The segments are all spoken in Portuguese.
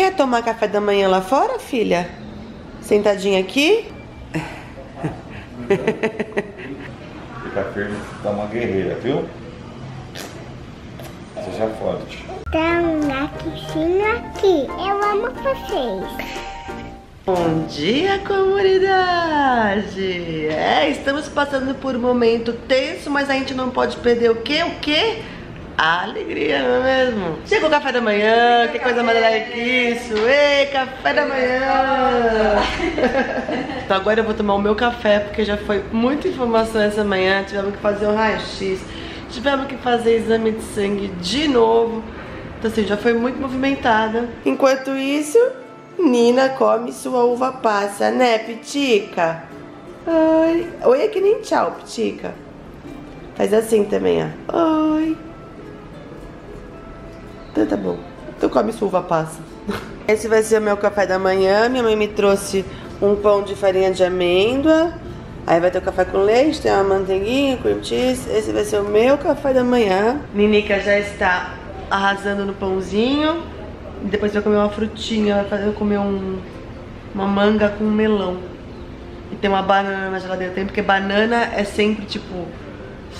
Quer tomar café da manhã lá fora, filha? Sentadinha aqui? Fica firme, dá uma guerreira, viu? Seja forte. Na piscina aqui. Eu amo vocês. Bom dia, comunidade! É, estamos passando por um momento tenso, mas a gente não pode perder o quê? O quê? A alegria, não é mesmo? Chegou o café da manhã, que coisa mais legal que isso! Ei, café da manhã! então agora eu vou tomar o meu café, porque já foi muita informação essa manhã. Tivemos que fazer um raio-x, tivemos que fazer exame de sangue de novo. Então assim, já foi muito movimentada. Enquanto isso, Nina come sua uva passa, né, Pitica? Oi. Oi é que nem tchau, Pitica. Faz assim também, ó. Oi. Então tá bom. Então come sua uva passa. Esse vai ser o meu café da manhã. Minha mãe me trouxe um pão de farinha de amêndoa. Aí vai ter o café com leite, tem uma manteiguinha, cream cheese. Esse vai ser o meu café da manhã. Ninica já está arrasando no pãozinho. E depois vai comer uma frutinha, vai fazer comer um, uma manga com melão. E tem uma banana na geladeira também, porque banana é sempre tipo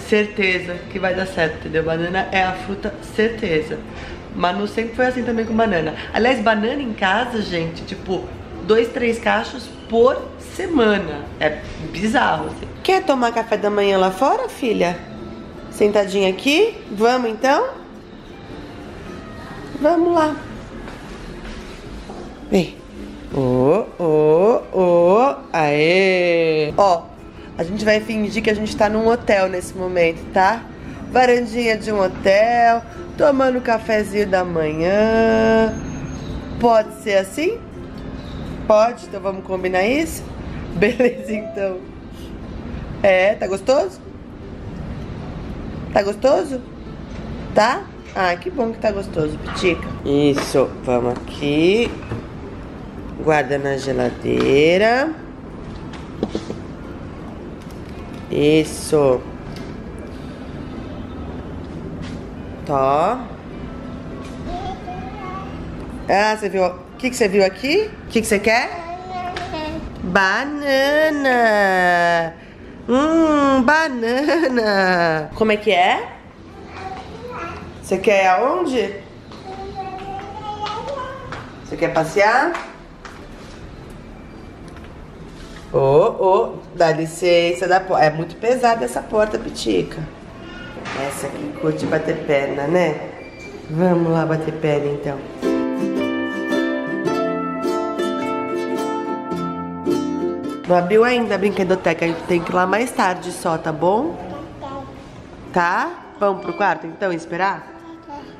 certeza que vai dar certo, entendeu? Banana é a fruta certeza. Manu sempre foi assim também com banana. Aliás, banana em casa, gente, tipo, dois, três cachos por semana. É bizarro, assim. Quer tomar café da manhã lá fora, filha? Sentadinha aqui? Vamos então? Vamos lá. Vem. Ô, ô, ô, aê. Ó, a gente vai fingir que a gente tá num hotel nesse momento, tá? Varandinha de um hotel, tomando um cafezinho da manhã. Pode ser assim? Pode, então vamos combinar isso? Beleza, então. É, tá gostoso? Tá gostoso? Tá? Ah, que bom que tá gostoso, Pitica. Isso, vamos aqui. Guarda na geladeira. Isso. Tá. Ah, você viu? O que, que você viu aqui? O que, que você quer? Banana. Hum, banana. Como é que é? Você quer aonde? Você quer passear? Oh, oh, dá licença da porta. É muito pesada essa porta, Pitica. Essa aqui curte bater perna, né? Vamos lá bater perna, então. Não abriu ainda a brinquedoteca, a gente tem que ir lá mais tarde só, tá bom? Tá? Vamos pro quarto então, esperar?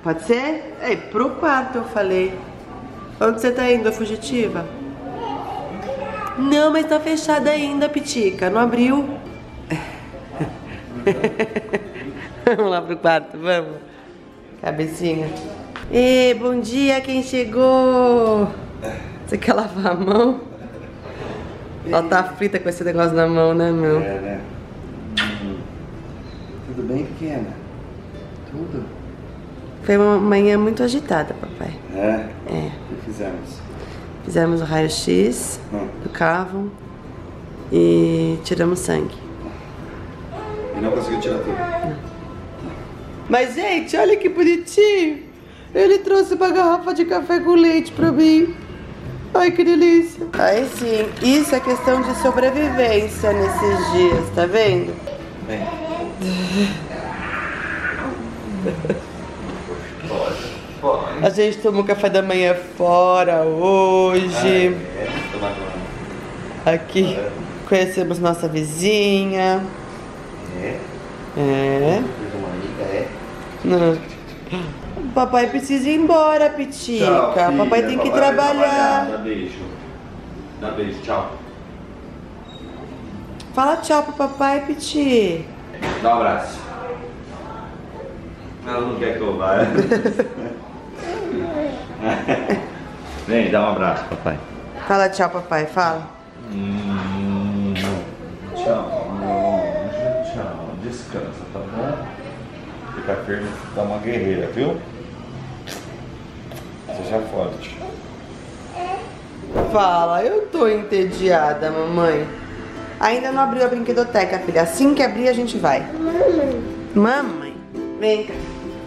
Pode ser? Ei, pro quarto eu falei. Onde você tá indo, fugitiva? Não, mas tá fechada ainda, Pitica. Não abriu. vamos lá pro quarto, vamos. Cabecinha. E bom dia, quem chegou? Você quer lavar a mão? Ela tá frita com esse negócio na mão, né, meu? É, né? Hum. Tudo bem, pequena? Tudo? Foi uma manhã muito agitada, papai. É? É. O que fizemos? Fizemos o raio-x Hum. do cavo e tiramos sangue. E não conseguiu tirar tudo? Mas, gente, olha que bonitinho. Ele trouxe uma garrafa de café com leite pra mim. Ai, que delícia. Aí sim, isso é questão de sobrevivência nesses dias, tá vendo? Bem. Pode. A gente tomou café da manhã fora hoje. É, Aqui conhecemos nossa vizinha. É, É. fiz uma amiga, é. Não. Papai precisa ir embora, Pitica. Tchau, filha. Papai tem que Papai vai trabalhar. Dá beijo. Dá beijo, tchau. Fala tchau pro papai, Piti. Dá um abraço. Ela não quer que eu vá. Vem, dá um abraço, papai. Fala tchau, papai. Fala. Hum, Tchau, meu anjo. Tchau. Descansa, tá bom? Fica firme, dá uma guerreira, viu? Seja forte. fala? Eu tô entediada, mamãe. Ainda não abriu a brinquedoteca, filha. Assim que abrir, a gente vai. Mamãe. Mamãe, vem cá.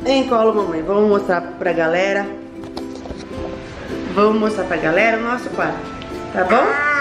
Vem, colo, mamãe. Vamos mostrar pra galera. Vamos mostrar pra galera o nosso quarto. Tá bom?